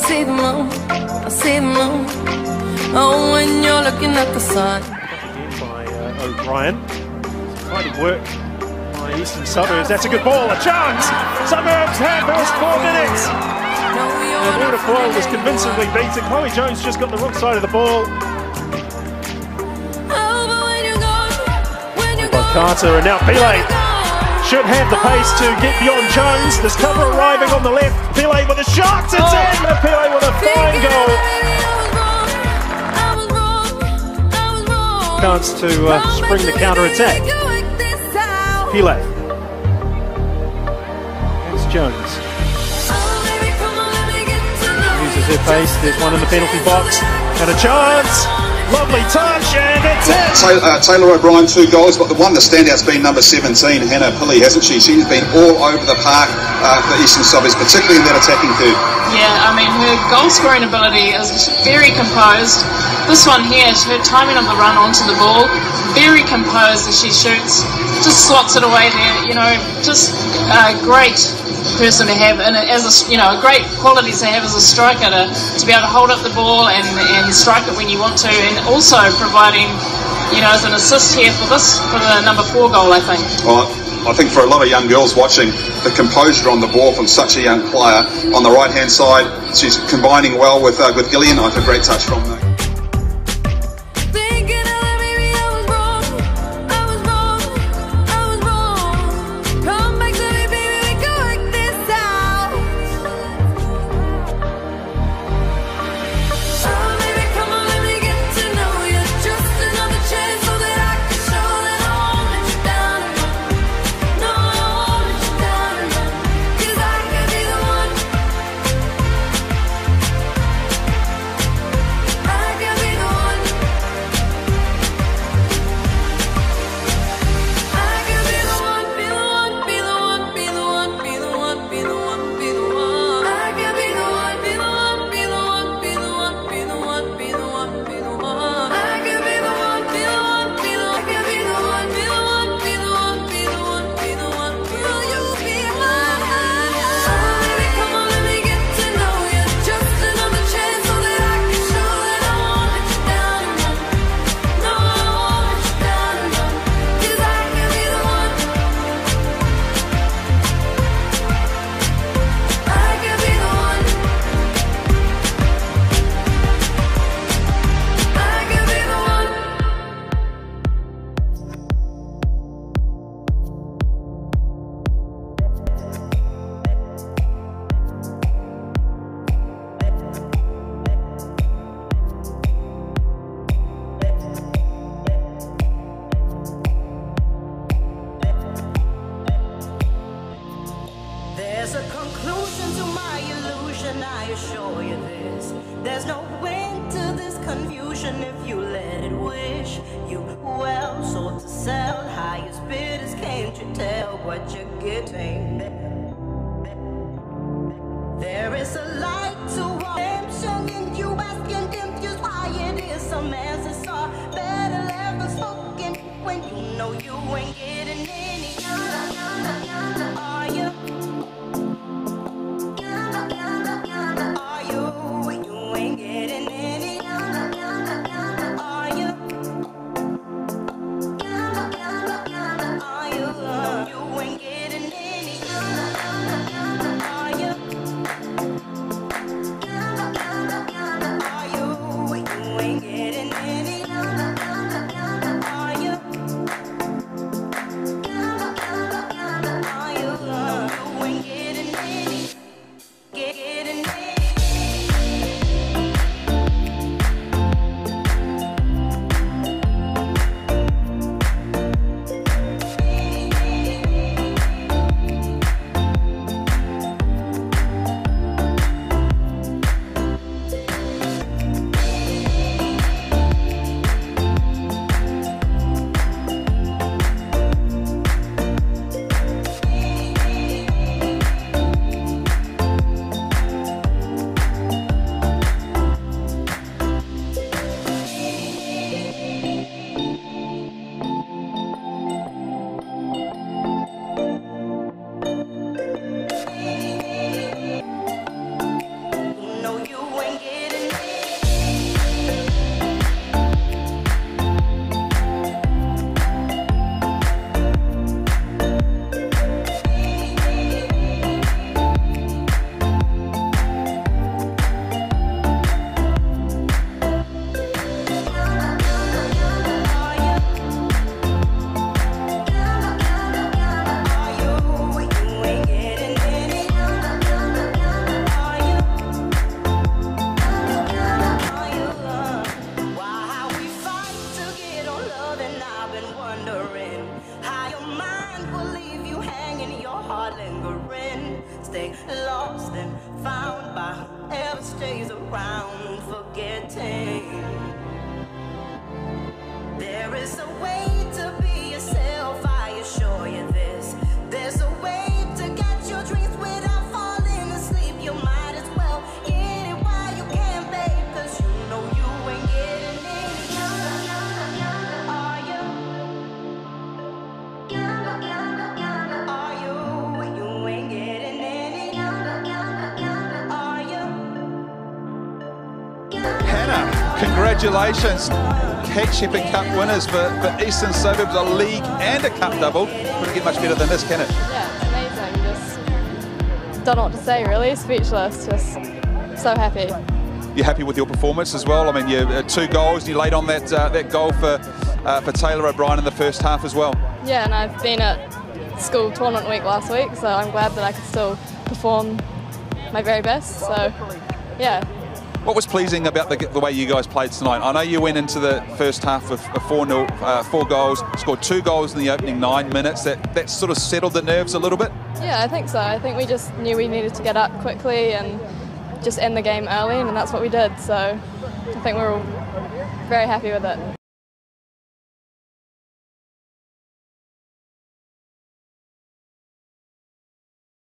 see the moon, I see the moon. Oh, when you're looking at the sun. Again by uh, O'Brien. Tidy work by Eastern Suburbs. That's a good ball. A chance. Suburbs have first four minutes. And Waterfall was convincingly beaten. Chloe Jones just got the wrong side of the ball. By Carter and now Pilley should have the pace to get beyond Jones. There's cover arriving on the left. Pilley with a shot. It's oh. in. Chance to uh, spring the counter attack. Pilley. It's Jones. Uses her pace. There's one in the penalty box. And a chance. Lovely touch, and it's it. Taylor, uh, Taylor O'Brien, two goals, but the one that standout's been number 17, Hannah Pilley, hasn't she? She's been all over the park uh, for Eastern Suburbs, particularly in that attacking third. Yeah, I mean, her goal scoring ability is very composed. This one here, her timing of the run onto the ball, very composed as she shoots, just slots it away there. You know, just uh, great person to have, and as a you know, a great quality to have as a striker to, to be able to hold up the ball and, and strike it when you want to, and also providing, you know, as an assist here for this for the number four goal, I think. Well, I think for a lot of young girls watching, the composure on the ball from such a young player on the right hand side, she's combining well with uh, with Gillian. I think a great touch from her. No end to this confusion if you let it wish you well. Sold to sell, highest bidders, can't you tell what you're getting? then I've been wondering how your mind will leave you hanging, your heart lingering. Stay lost and found by whoever stays around, forgetting. There is a congratulations. Kate Sheppard Cup winners for, for Eastern Suburbs, a league and a cup double. Couldn't get much better than this, can it? Yeah, amazing. Just don't know what to say really. Speechless. Just so happy. You're happy with your performance as well. I mean, you uh, two goals. You laid on that uh, that goal for uh, for Taylor O'Brien in the first half as well. Yeah, and I've been at school tournament week last week, so I'm glad that I could still perform my very best. So, yeah, What was pleasing about the, the way you guys played tonight? I know you went into the first half with 4 0, uh, four goals, scored two goals in the opening nine minutes. That, that sort of settled the nerves a little bit. yeah, I think so. I think we just knew we needed to get up quickly and just end the game early, and that's what we did. So, I think we're all very happy with it.